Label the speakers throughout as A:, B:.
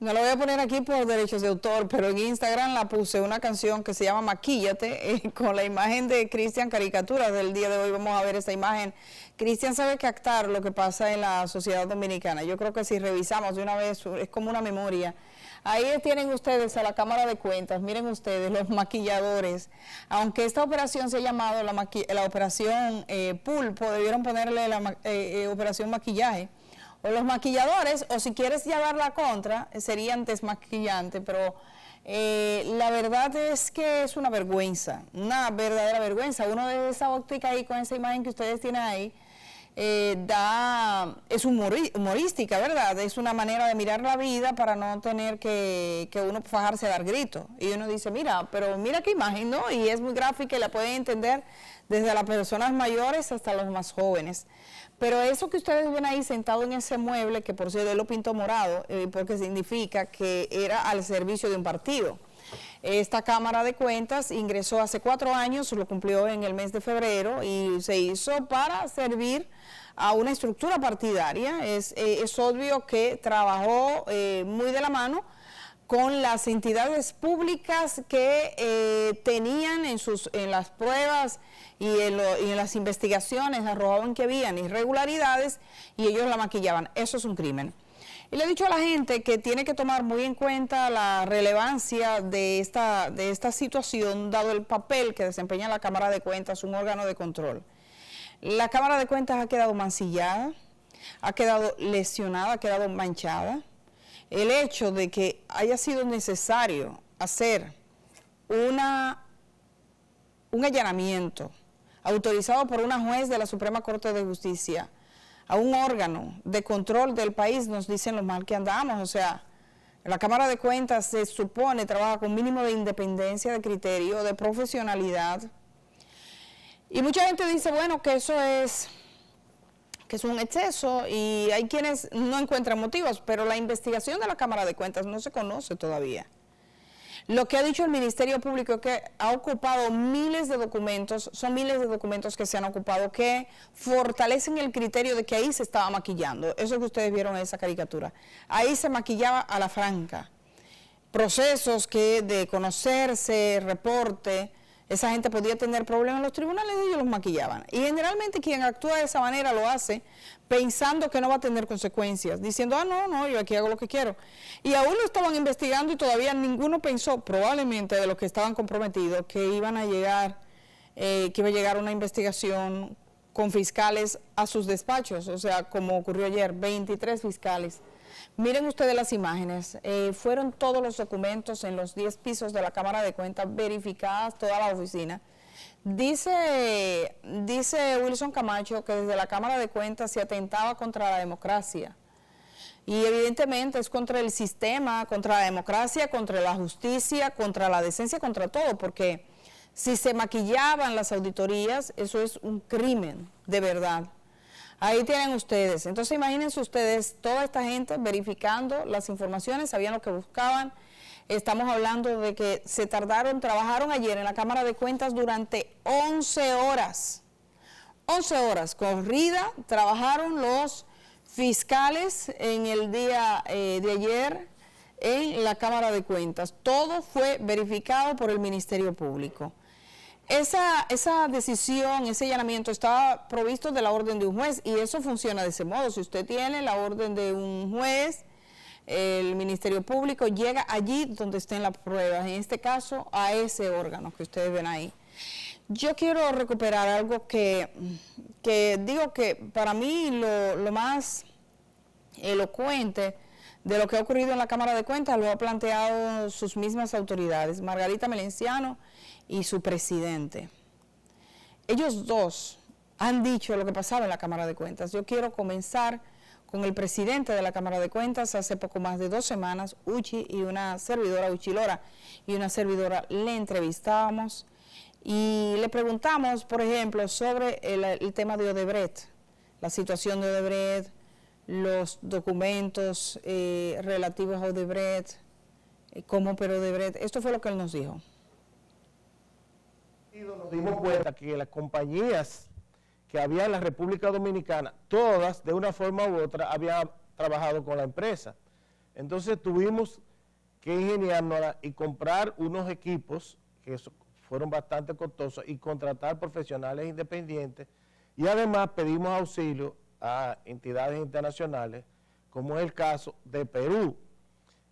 A: No lo voy a poner aquí por derechos de autor, pero en Instagram la puse una canción que se llama Maquíllate, eh, con la imagen de Cristian Caricatura del día de hoy. Vamos a ver esta imagen. Cristian sabe captar lo que pasa en la sociedad dominicana. Yo creo que si revisamos de una vez, es como una memoria. Ahí tienen ustedes a la Cámara de Cuentas, miren ustedes, los maquilladores. Aunque esta operación se ha llamado la, la operación eh, Pulpo, debieron ponerle la eh, eh, operación maquillaje o los maquilladores, o si quieres llevarla contra, serían desmaquillantes, pero eh, la verdad es que es una vergüenza, una verdadera vergüenza. Uno de esa óptica ahí con esa imagen que ustedes tienen ahí, eh, da, es humorística, ¿verdad? Es una manera de mirar la vida para no tener que, que uno fajarse a dar gritos. Y uno dice, mira, pero mira qué imagen, ¿no? Y es muy gráfica y la pueden entender desde las personas mayores hasta los más jóvenes. Pero eso que ustedes ven ahí sentado en ese mueble, que por cierto lo pintó morado, eh, porque significa que era al servicio de un partido. Esta Cámara de Cuentas ingresó hace cuatro años, lo cumplió en el mes de febrero y se hizo para servir a una estructura partidaria. Es, eh, obvio que trabajó eh, muy de la mano con las entidades públicas que tenían en, sus, en las pruebas y en, las investigaciones arrojaban que habían irregularidades y ellos la maquillaban. Eso es un crimen. Y le he dicho a la gente que tiene que tomar muy en cuenta la relevancia de esta, de esta situación, dado el papel que desempeña la Cámara de Cuentas, un órgano de control. La Cámara de Cuentas ha quedado mancillada, ha quedado lesionada, ha quedado manchada. El hecho de que haya sido necesario hacer una, un allanamiento autorizado por una juez de la Suprema Corte de Justicia a un órgano de control del país, nos dicen lo mal que andamos. O sea, la Cámara de Cuentas se supone trabaja con mínimo de independencia, de criterio, de profesionalidad. Y mucha gente dice, bueno, que eso es que es un exceso y hay quienes no encuentran motivos, pero la investigación de la Cámara de Cuentas no se conoce todavía. Lo que ha dicho el Ministerio Público es que ha ocupado miles de documentos, son miles de documentos que se han ocupado, que fortalecen el criterio de que ahí se estaba maquillando. Eso que ustedes vieron en esa caricatura. Ahí se maquillaba a la franca. Procesos que de conocerse, reporte, esa gente podía tener problemas en los tribunales y ellos los maquillaban. Y generalmente quien actúa de esa manera lo hace pensando que no va a tener consecuencias, diciendo, ah, no, no, yo aquí hago lo que quiero. Y aún lo estaban investigando y todavía ninguno pensó, probablemente de los que estaban comprometidos, que iban a llegar, eh, que iba a llegar una investigación con fiscales a sus despachos, o sea, como ocurrió ayer, 23 fiscales Miren ustedes las imágenes, eh, fueron todos los documentos en los 10 pisos de la Cámara de Cuentas verificadas, toda la oficina. Dice, dice Wilson Camacho que desde la Cámara de Cuentas se atentaba contra la democracia. Y evidentemente es contra el sistema, contra la democracia, contra la justicia, contra la decencia, contra todo, porque si se maquillaban las auditorías, eso es un crimen, de verdad. Ahí tienen ustedes. Entonces imagínense ustedes, toda esta gente verificando las informaciones, sabían lo que buscaban. Estamos hablando de que se tardaron, trabajaron ayer en la Cámara de Cuentas durante 11 horas. 11 horas corrida, trabajaron los fiscales en el día eh, de ayer en la Cámara de Cuentas. Todo fue verificado por el Ministerio Público. Esa, esa decisión, ese allanamiento está provisto de la orden de un juez y eso funciona de ese modo. Si usted tiene la orden de un juez, el Ministerio Público llega allí donde estén las pruebas, en este caso a ese órgano que ustedes ven ahí. Yo quiero recuperar algo que, que digo que para mí lo, lo más elocuente de lo que ha ocurrido en la Cámara de Cuentas lo ha planteado sus mismas autoridades, Margarita Melenciano y su presidente. Ellos dos han dicho lo que pasaba en la Cámara de Cuentas. Yo quiero comenzar con el presidente de la Cámara de Cuentas hace poco más de dos semanas, Uchi y una servidora, Uchi Lora, y una servidora le entrevistábamos y le preguntamos, por ejemplo, sobre el, tema de Odebrecht, la situación de Odebrecht, los documentos eh, relativos a Odebrecht, eh, cómo operó Odebrecht. Esto fue lo que él nos dijo
B: nos dimos cuenta que las compañías que había en la República Dominicana, todas de una forma u otra habían trabajado con la empresa. Entonces tuvimos que ingeniárnosla y comprar unos equipos que fueron bastante costosos y contratar profesionales independientes y además pedimos auxilio a entidades internacionales, como es el caso de Perú.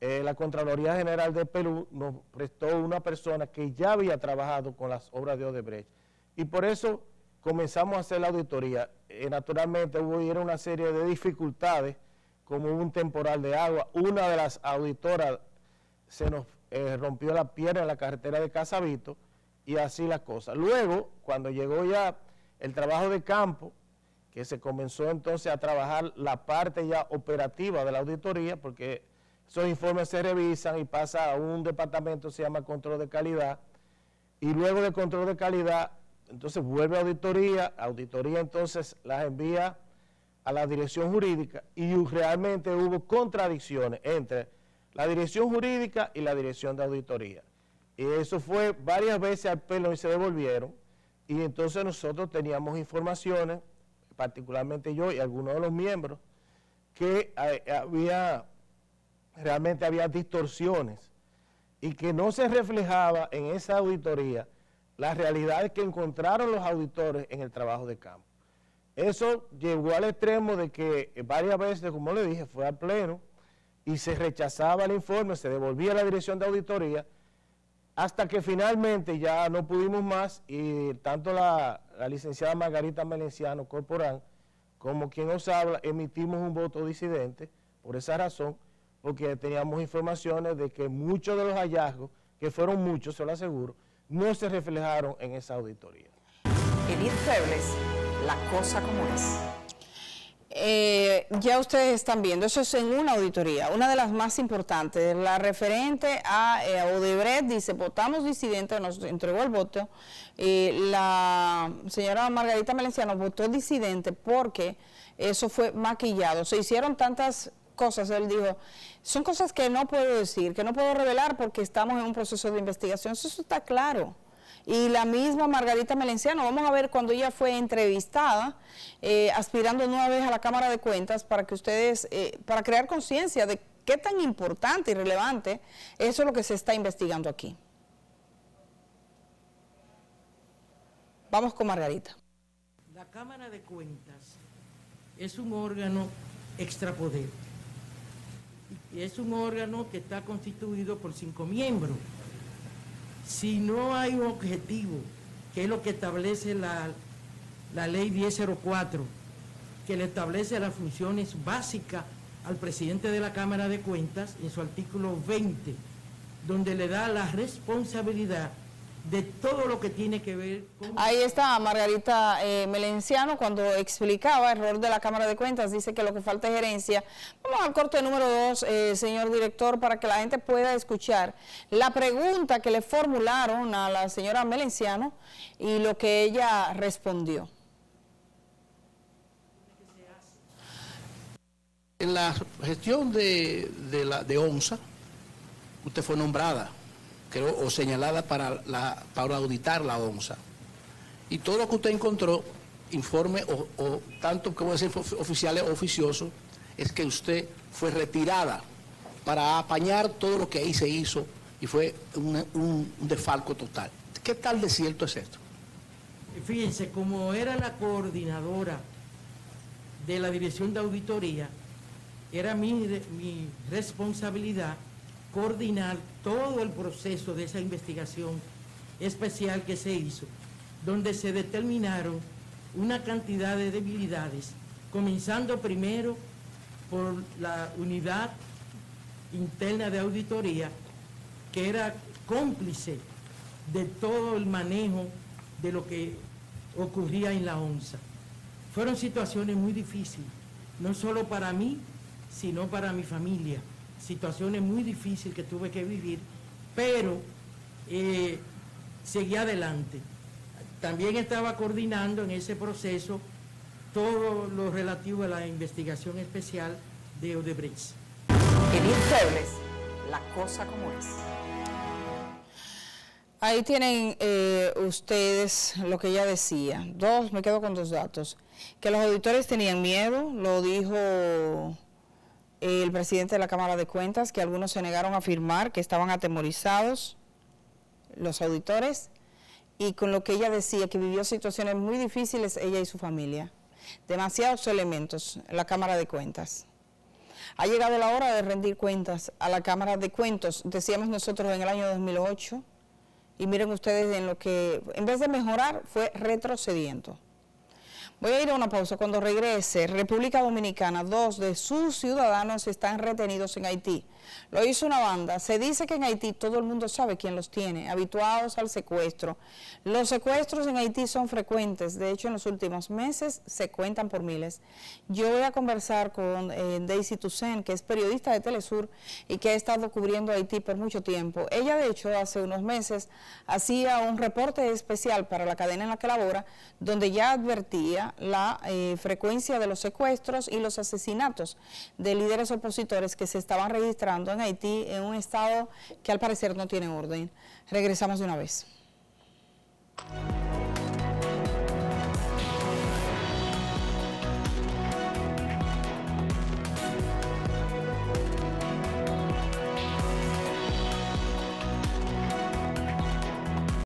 B: Eh, la Contraloría General de Perú nos prestó una persona que ya había trabajado con las obras de Odebrecht y por eso comenzamos a hacer la auditoría. Eh, naturalmente hubo una serie de dificultades, como un temporal de agua. Una de las auditoras se nos eh, rompió la pierna en la carretera de Casabito y así las cosas. Luego, cuando llegó ya el trabajo de campo, que se comenzó entonces a trabajar la parte ya operativa de la auditoría, porque esos informes se revisan y pasa a un departamento se llama control de calidad, y luego de control de calidad, entonces vuelve a auditoría, auditoría entonces las envía a la dirección jurídica y realmente hubo contradicciones entre la dirección jurídica y la dirección de auditoría. Y eso fue varias veces al pelo y se devolvieron. Y entonces nosotros teníamos informaciones, particularmente yo y algunos de los miembros, que había, realmente había distorsiones y que no se reflejaba en esa auditoría la realidad que encontraron los auditores en el trabajo de campo. Eso llegó al extremo de que varias veces, como le dije, fue al pleno y se rechazaba el informe, se devolvía a la dirección de auditoría, hasta que finalmente ya no pudimos más y tanto la, licenciada Margarita Melenciano Corporán como quien nos habla emitimos un voto disidente por esa razón, porque teníamos informaciones de que muchos de los hallazgos, que fueron muchos, se lo aseguro, no se reflejaron en esa auditoría.
A: Edith Febles, la cosa como es. Eh, ya ustedes están viendo, eso es en una auditoría, una de las más importantes, la referente a eh, Odebrecht, dice, votamos disidente, nos entregó el voto, eh, la señora Margarita Melenciano votó disidente porque eso fue maquillado, se hicieron tantas cosas, él dijo, son cosas que no puedo decir, que no puedo revelar porque estamos en un proceso de investigación, eso está claro y la misma Margarita Melenciano. Vamos a ver cuando ella fue entrevistada, eh, aspirando nueva vez a la Cámara de Cuentas para que ustedes, eh, para crear conciencia de qué tan importante y relevante eso es lo que se está investigando aquí. Vamos con Margarita.
C: La Cámara de Cuentas es un órgano extrapoder. Y es un órgano que está constituido por cinco miembros si no hay un objetivo, que es lo que establece la, ley 1004, que le establece las funciones básicas al presidente de la Cámara de Cuentas en su artículo 20, donde le da la responsabilidad de todo lo que tiene que ver con...
A: Ahí está Margarita eh, Melenciano cuando explicaba el rol de la Cámara de Cuentas, dice que lo que falta es gerencia. Vamos al corte número dos, eh, señor director, para que la gente pueda escuchar la pregunta que le formularon a la señora Melenciano y lo que ella respondió.
D: En la gestión de, de, la, de ONSA, usted fue nombrada o señalada para, la, para auditar la ONSA. Y todo lo que usted encontró, informe o, tanto que voy a decir oficiales o oficiosos, es que usted fue retirada para apañar todo lo que ahí se hizo y fue un, un defalco total. ¿Qué tal de cierto es esto?
C: Fíjense, como era la coordinadora de la dirección de auditoría, era mi, mi responsabilidad coordinar todo el proceso de esa investigación especial que se hizo, donde se determinaron una cantidad de debilidades, comenzando primero por la unidad interna de auditoría, que era cómplice de todo el manejo de lo que ocurría en la ONSA. Fueron situaciones muy difíciles, no solo para mí, sino para mi familia situaciones muy difíciles que tuve que vivir, pero eh, seguí adelante. También estaba coordinando en ese proceso todo lo relativo a la investigación especial de Odebrecht.
A: Febles, la cosa como es. Ahí tienen eh, ustedes lo que ella decía. Dos, me quedo con dos datos. Que los auditores tenían miedo, lo dijo el presidente de la Cámara de Cuentas, que algunos se negaron a firmar, que estaban atemorizados, los auditores, y con lo que ella decía, que vivió situaciones muy difíciles ella y su familia. Demasiados elementos en la Cámara de Cuentas. Ha llegado la hora de rendir cuentas a la Cámara de Cuentos, decíamos nosotros en el año 2008, y miren ustedes en lo que, en vez de mejorar, fue retrocediendo. Voy a ir a una pausa. Cuando regrese, República Dominicana, dos de sus ciudadanos están retenidos en Haití. Lo hizo una banda. Se dice que en Haití todo el mundo sabe quién los tiene, habituados al secuestro. Los secuestros en Haití son frecuentes. De hecho, en los últimos meses se cuentan por miles. Yo voy a conversar con eh, Daisy Toussaint, que es periodista de Telesur y que ha estado cubriendo Haití por mucho tiempo. Ella, de hecho, hace unos meses hacía un reporte especial para la cadena en la que labora, donde ya advertía la eh, frecuencia de los secuestros y los asesinatos de líderes opositores que se estaban registrando en Haití en un estado que al parecer no tiene orden. Regresamos de una vez.